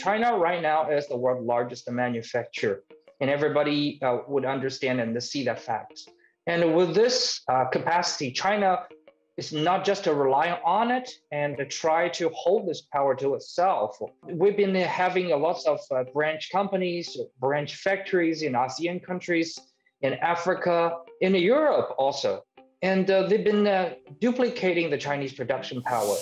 China right now is the world's largest manufacturer, and everybody uh, would understand and see that fact. And with this uh, capacity, China is not just to rely on it and to try to hold this power to itself. We've been having a lots of uh, branch companies, branch factories in ASEAN countries, in Africa, in Europe also. And uh, they've been uh, duplicating the Chinese production power.